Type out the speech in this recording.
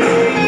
you.